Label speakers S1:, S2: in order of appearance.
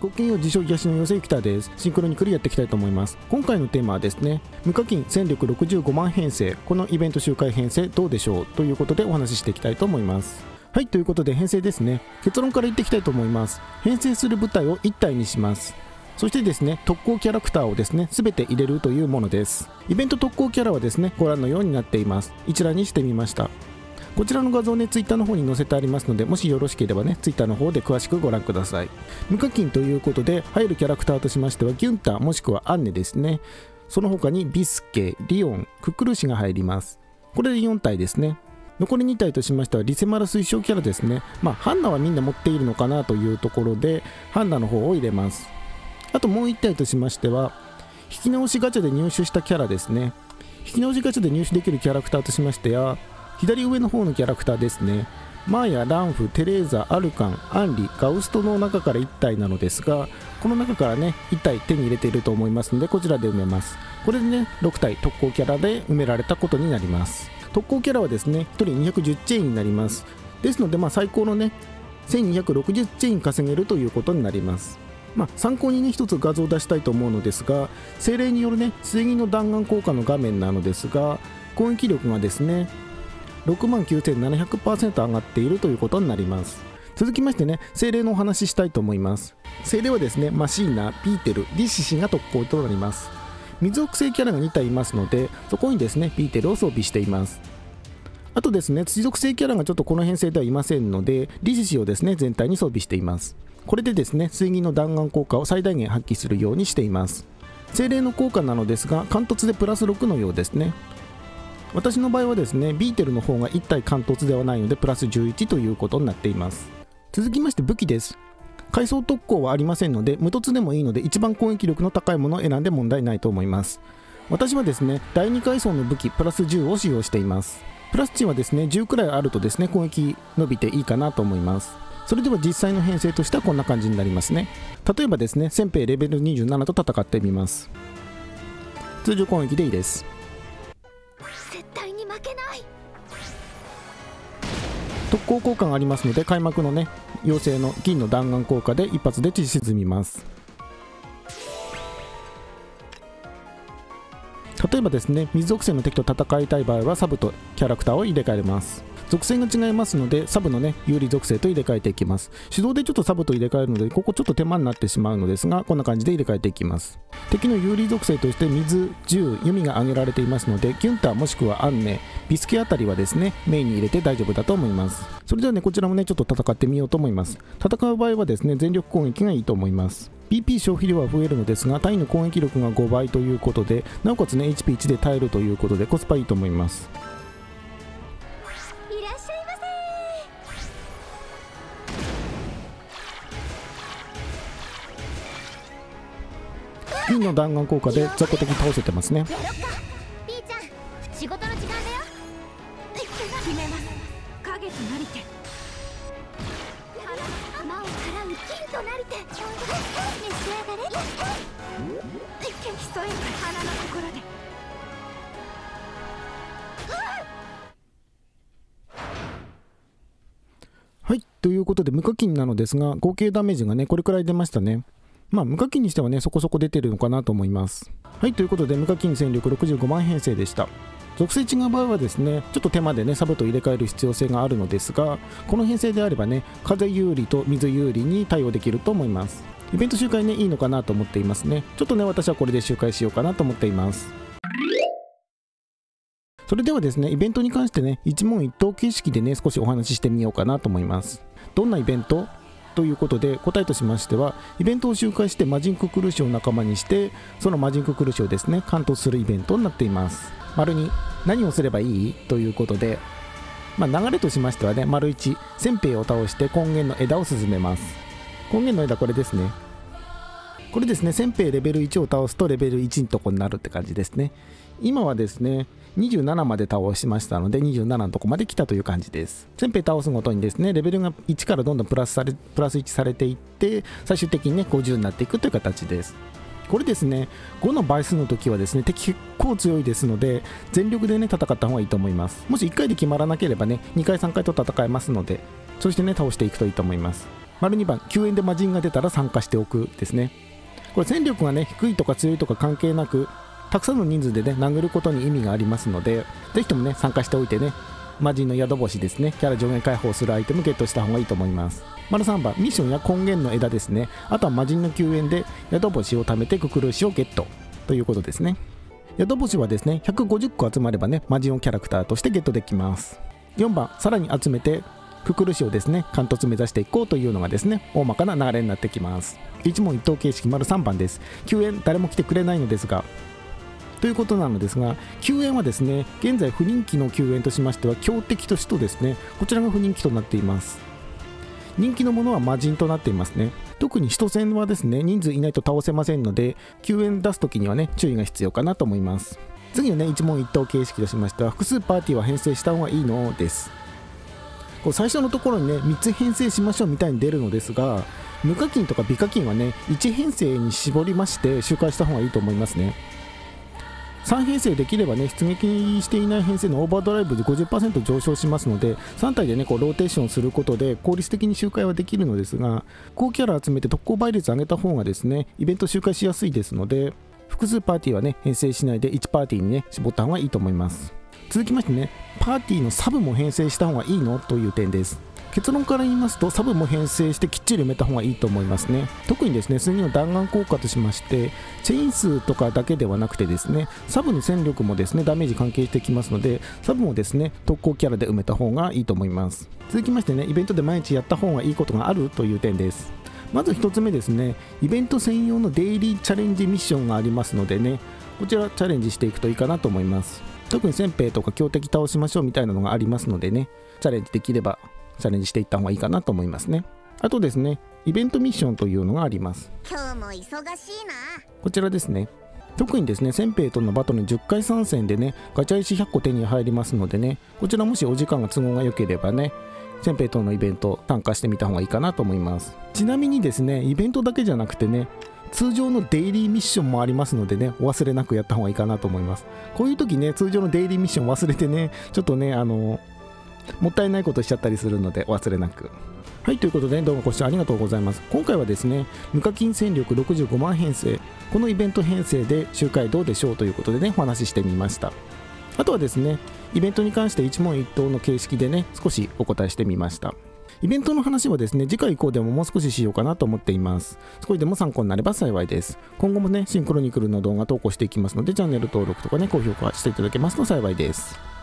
S1: ごきげんよう自称癒しの妖精キタです。シンクロにクリやっていきたいと思います。今回のテーマはですね、無課金戦力65万編成、このイベント周回編成どうでしょうということでお話ししていきたいと思います。はい、ということで編成ですね。結論から言っていきたいと思います。編成する部隊を1体にします。そしてですね、特攻キャラクターをですね、すべて入れるというものです。イベント特攻キャラはですね、ご覧のようになっています。一覧にしてみました。こちらの画像ね、ツイッターの方に載せてありますので、もしよろしければね、ツイッターの方で詳しくご覧ください。無課金ということで、入るキャラクターとしましては、ギュンタもしくはアンネですね。その他にビスケ、リオン、クックルーシが入ります。これで4体ですね。残り2体としましては、リセマラ推奨キャラですね。まあ、ハンナはみんな持っているのかなというところで、ハンナの方を入れます。あともう1体としましては、引き直しガチャで入手したキャラですね。引き直しガチャで入手できるキャラクターとしましては、左上の方のキャラクターですね。マーヤ、ランフ、テレーザ、アルカン、アンリ、ガウストの中から1体なのですがこの中からね1体手に入れていると思いますのでこちらで埋めます。これでね6体特攻キャラで埋められたことになります。特攻キャラはですね1人210チェインになります。ですのでまあ最高のね1260チェイン稼げるということになります。まあ、参考にね一つ画像を出したいと思うのですが精霊によるね水銀の弾丸効果の画面なのですが攻撃力がですね6万9700%上がっているということになります。続きましてね精霊のお話ししたいと思います。精霊はですねマシーナピーテルリシシが特攻となります。水属性キャラが2体いますのでそこにですねピーテルを装備しています。あとですね土属性キャラがちょっとこの編成ではいませんのでリシシをですね全体に装備しています。これでですね水銀の弾丸効果を最大限発揮するようにしています。精霊の効果なのですが貫突でプラス6のようですね。私の場合はですねビーテルの方が1体貫突ではないのでプラス11ということになっています。続きまして武器です。階層特攻はありませんので無突でもいいので一番攻撃力の高いものを選んで問題ないと思います。私はですね第2階層の武器プラス10を使用しています。プラス値はですね10くらいあるとですね攻撃伸びていいかなと思います。それでは実際の編成としてはこんな感じになりますね。例えばですね先兵レベル27と戦ってみます。通常攻撃でいいです。特攻効果がありますので開幕のね妖精の銀の弾丸効果で一発で沈みます。例えばですね水属性の敵と戦いたい場合はサブとキャラクターを入れ替えます。属性が違いますのでサブのね有利属性と入れ替えていきます。手動でちょっとサブと入れ替えるのでここちょっと手間になってしまうのですがこんな感じで入れ替えていきます。敵の有利属性として水銃弓が挙げられていますのでギュンターもしくはアンネビスケあたりはですねメインに入れて大丈夫だと思います。それではねこちらもねちょっと戦ってみようと思います。戦う場合はですね全力攻撃がいいと思います。PP 消費量は増えるのですが単位の攻撃力が5倍ということでなおかつね HP1 で耐えるということでコスパいいと思います。銀の弾丸効果で雑魚的倒せてますね。はいということで無課金なのですが合計ダメージがねこれくらい出ましたね。まあ無課金にしてはねそこそこ出てるのかなと思います。はいということで無課金戦力65万編成でした。属性違う場合はですねちょっと手間でねサブと入れ替える必要性があるのですがこの編成であればね風有利と水有利に対応できると思います。イベント周回ねいいのかなと思っていますね。ちょっとね私はこれで周回しようかなと思っています。それではですねイベントに関してね一問一答形式でね少しお話ししてみようかなと思います。どんなイベントということで答えとしましてはイベントを周回して魔人ククルーシを仲間にしてその魔人ククルーシをですね完突するイベントになっています。丸2何をすればいい？ということで、まあ、流れとしましてはね丸1先兵を倒して根源の枝を進めます。根源の枝これですね。これですね先兵レベル1を倒すとレベル1のとこになるって感じですね。今はですね27まで倒しましたので27のとこまで来たという感じです。先兵倒すごとにですねレベルが1からどんどんプラスされプラス1されていって最終的にね50になっていくという形です。これですね5の倍数の時はですね敵結構強いですので全力でね戦った方がいいと思います。もし1回で決まらなければね2回3回と戦えますのでそしてね倒していくといいと思います。丸2番救援で魔人が出たら参加しておくですね。これ戦力がね低いとか強いとか関係なくたくさんの人数でね殴ることに意味がありますのでぜひともね参加しておいてね魔人の宿星ですねキャラ上限解放するアイテムゲットした方がいいと思います。丸3番ミッションや根源の枝ですね。あとは魔人の救援で宿星を貯めてククルーシをゲットということですね。宿星はですね150個集まればね魔人をキャラクターとしてゲットできます。4番さらに集めてククルシをですね貫突目指していこうというのがですね大まかな流れになってきます。一問一答形式丸3番です。救援誰も来てくれないのですがということなのですが救援はですね現在不人気の救援としましては強敵としてですねこちらが不人気となっています。人気のものは魔人となっていますね。特に首都戦はですね人数いないと倒せませんので救援出す時にはね注意が必要かなと思います。次のね一問一答形式としましては複数パーティーは編成した方がいいのです。こう最初のところにね3つ編成しましょうみたいに出るのですが無課金とか美課金はね1編成に絞りまして周回した方がいいと思いますね。3編成できればね出撃していない編成のオーバードライブで50%上昇しますので3体でねこうローテーションすることで効率的に周回はできるのですが高キャラ集めて特攻倍率上げた方がですねイベント周回しやすいですので複数パーティーはね編成しないで1パーティーにね絞った方がいいと思います。続きましてねパーティーのサブも編成した方がいいの？という点です。結論から言いますとサブも編成してきっちり埋めた方がいいと思いますね。特にですね次の弾丸効果としましてチェイン数とかだけではなくてですねサブの戦力もですねダメージ関係してきますのでサブもですね特攻キャラで埋めた方がいいと思います。続きましてねイベントで毎日やった方がいいことがあるという点です。まず1つ目ですねイベント専用のデイリーチャレンジミッションがありますのでねこちらチャレンジしていくといいかなと思います特に先兵とか強敵倒しましょうみたいなのがありますのでねチャレンジできればチャレンジしていった方がいいかなと思いますね。あとですねイベントミッションというのがあります。
S2: 今日も忙しいな。
S1: こちらですね。特にですね先兵とのバトルに10回参戦でねガチャ石100個手に入りますのでねこちらもしお時間が都合が良ければね先兵とのイベント参加してみた方がいいかなと思います。ちなみにですねイベントだけじゃなくてね通常のデイリーミッションもありますのでねお忘れなくやった方がいいかなと思います。こういう時ね通常のデイリーミッション忘れてねちょっとねあのもったいないことしちゃったりするのでお忘れなく。はいということでどうもご視聴ありがとうございます。今回はですね無課金戦力65万編成このイベント編成で周回どうでしょうということでねお話ししてみました。あとはですねイベントに関して一問一答の形式でね少しお答えしてみました。イベントの話はですね次回以降でももう少ししようかなと思っています。少しでも参考になれば幸いです。今後もねシンクロニクルの動画投稿していきますのでチャンネル登録とかね高評価していただけますと幸いです。